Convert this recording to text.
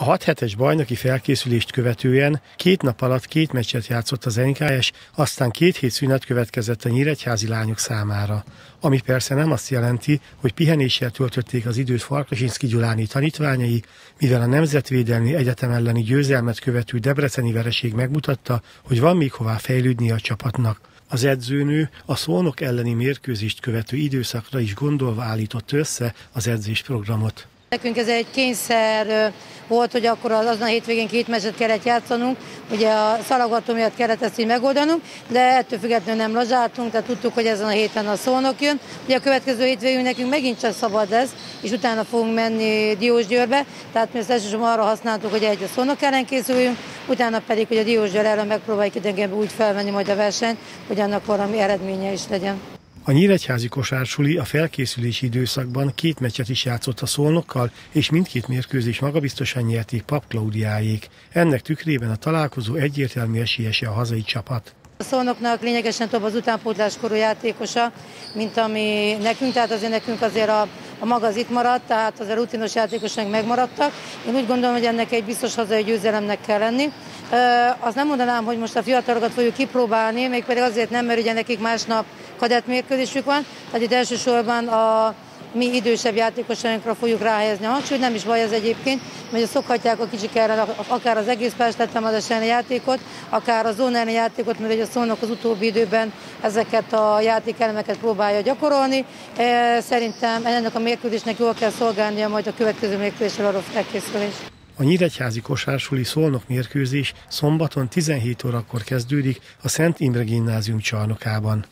A 6 hetes bajnoki felkészülést követően két nap alatt két meccset játszott az NKS, aztán két hét szünet következett a nyíregyházi lányok számára. Ami persze nem azt jelenti, hogy pihenéssel töltötték az időt Farkasinszki Gyuláni tanítványai, mivel a Nemzetvédelmi Egyetem elleni győzelmet követő debreceni vereség megmutatta, hogy van még hová fejlődni a csapatnak. Az edzőnő a szónok elleni mérkőzést követő időszakra is gondolva állított össze az edzésprogramot. Nekünk ez egy kényszer volt, hogy akkor az azon a hétvégén két meccset kellett játszanunk, ugye a szalagató miatt kellett ezt így megoldanunk, de ettől függetlenül nem lazsáltunk, tehát tudtuk, hogy ezen a héten a szónok jön. Ugye a következő hétvégén nekünk megint csak szabad ez, és utána fogunk menni Diósgyőrbe, tehát mi ezt elsősorban arra használtuk, hogy egy a szónok ellen készüljünk, utána pedig, hogy a Diósgyőr ellen megpróbáljuk idegenben úgy felvenni majd a versenyt, hogy annak valami eredménye is legyen. A Nyíregyházi kosársuli a felkészülési időszakban két meccset is játszott a szolnokkal, és mindkét mérkőzés magabiztosan nyerték Pap Klaudiáék. Ennek tükrében a találkozó egyértelmű esélyese a hazai csapat. A szolnoknak lényegesen több az utánpótláskorú játékosa, mint ami nekünk, tehát azért nekünk azért a, a maga az itt maradt, tehát az a rutinos játékosok megmaradtak. Én úgy gondolom, hogy ennek egy biztos hazai győzelemnek kell lenni. Azt nem mondanám, hogy most a fiatalokat fogjuk kipróbálni, mégpedig azért nem, mert ugye nekik másnap kadett mérkőzésük van, tehát itt elsősorban a mi idősebb játékosainkra fogjuk ráhelyezni a hangsúlyt, nem is baj ez egyébként, mert szokhatják a kicsik erre akár az egész tettem az játékot, akár a zónáni játékot, mert a szónak az utóbbi időben ezeket a játékelemeket próbálja gyakorolni. Szerintem ennek a mérkőzésnek jól kell szolgálnia majd a következő mérkőzésre való felkészülés. A Nyíregyházi kosársuli Szolnok mérkőzés szombaton 17 órakor kezdődik a Szent Imre gimnázium csarnokában.